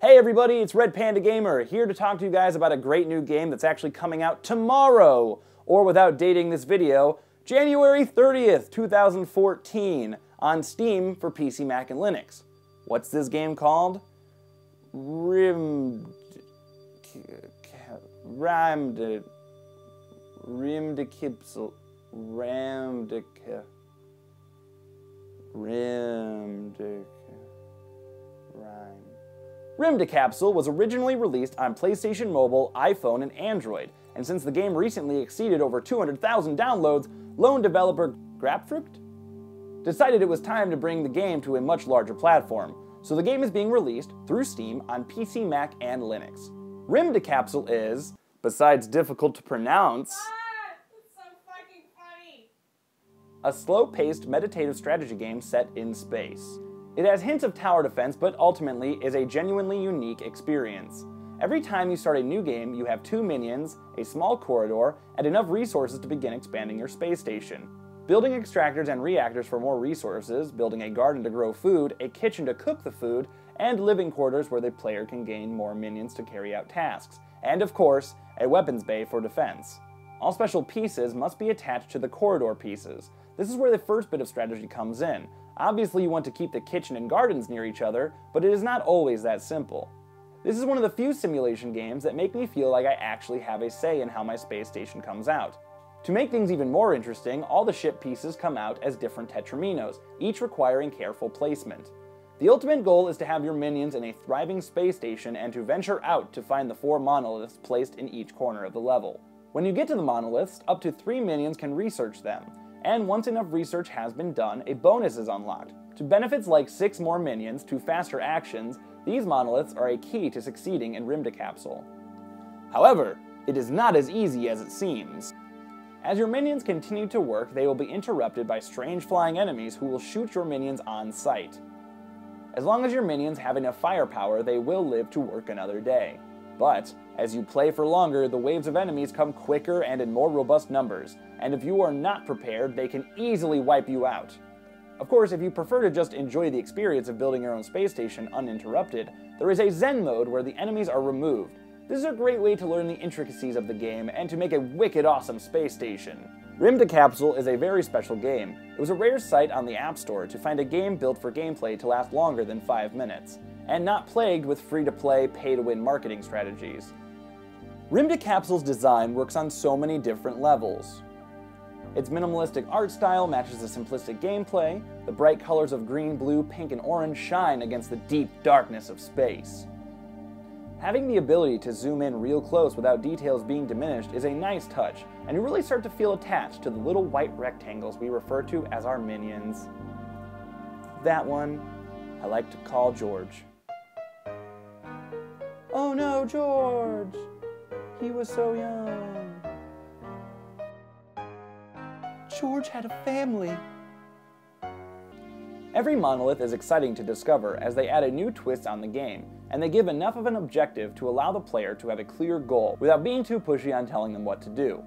Hey everybody, it's Red Panda Gamer, here to talk to you guys about a great new game that's actually coming out tomorrow, or without dating this video, January 30th, 2014, on Steam for PC, Mac, and Linux. What's this game called? Rim... Ramd... Rimdekipsel... Ramdek... Rimdek... Rymdkapsel was originally released on PlayStation Mobile, iPhone, and Android, and since the game recently exceeded over 200,000 downloads, lone developer Grapefrukt decided it was time to bring the game to a much larger platform. So the game is being released through Steam on PC, Mac, and Linux. Rymdkapsel is, besides difficult to pronounce, a slow-paced meditative strategy game set in space. It has hints of tower defense, but ultimately is a genuinely unique experience. Every time you start a new game, you have two minions, a small corridor, and enough resources to begin expanding your space station. Building extractors and reactors for more resources, building a garden to grow food, a kitchen to cook the food, and living quarters where the player can gain more minions to carry out tasks. And of course, a weapons bay for defense. All special pieces must be attached to the corridor pieces. This is where the first bit of strategy comes in. Obviously you want to keep the kitchen and gardens near each other, but it is not always that simple. This is one of the few simulation games that make me feel like I actually have a say in how my space station comes out. To make things even more interesting, all the ship pieces come out as different tetrominos, each requiring careful placement. The ultimate goal is to have your minions in a thriving space station and to venture out to find the four monoliths placed in each corner of the level. When you get to the monoliths, up to three minions can research them, and once enough research has been done, a bonus is unlocked. To benefits like 6 more minions to faster actions, these monoliths are a key to succeeding in Rymdkapsel. However, it is not as easy as it seems. As your minions continue to work, they will be interrupted by strange flying enemies who will shoot your minions on sight. As long as your minions have enough firepower, they will live to work another day. But, as you play for longer, the waves of enemies come quicker and in more robust numbers, and if you are not prepared, they can easily wipe you out. Of course, if you prefer to just enjoy the experience of building your own space station uninterrupted, there is a Zen mode where the enemies are removed. This is a great way to learn the intricacies of the game and to make a wicked awesome space station. Rymdkapsel is a very special game. It was a rare sight on the App Store to find a game built for gameplay to last longer than 5 minutes and not plagued with free-to-play, pay-to-win marketing strategies. Rymdkapsel's design works on so many different levels. Its minimalistic art style matches the simplistic gameplay, the bright colors of green, blue, pink, and orange shine against the deep darkness of space. Having the ability to zoom in real close without details being diminished is a nice touch, and you really start to feel attached to the little white rectangles we refer to as our minions. That one I like to call George. Oh no, George! He was so young. George had a family. Every monolith is exciting to discover as they add a new twist on the game, and they give enough of an objective to allow the player to have a clear goal without being too pushy on telling them what to do.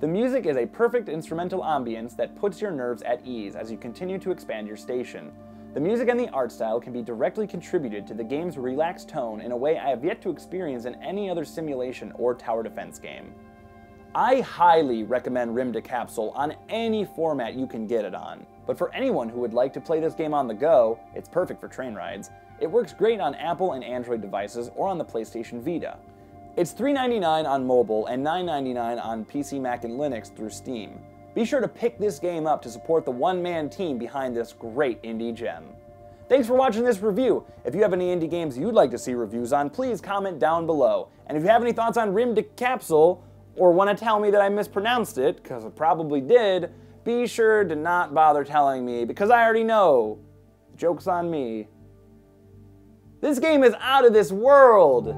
The music is a perfect instrumental ambience that puts your nerves at ease as you continue to expand your station, the music and the art style can be directly contributed to the game's relaxed tone in a way I have yet to experience in any other simulation or tower defense game. I highly recommend Rymdkapsel on any format you can get it on, but for anyone who would like to play this game on the go, it's perfect for train rides. It works great on Apple and Android devices or on the PlayStation Vita. It's $3.99 on mobile and $9.99 on PC, Mac, and Linux through Steam. Be sure to pick this game up to support the one-man team behind this great indie gem. Thanks for watching this review. If you have any indie games you'd like to see reviews on, please comment down below. And if you have any thoughts on Rymdkapsel, or want to tell me that I mispronounced it, because I probably did, be sure to not bother telling me, because I already know. Joke's on me. This game is out of this world!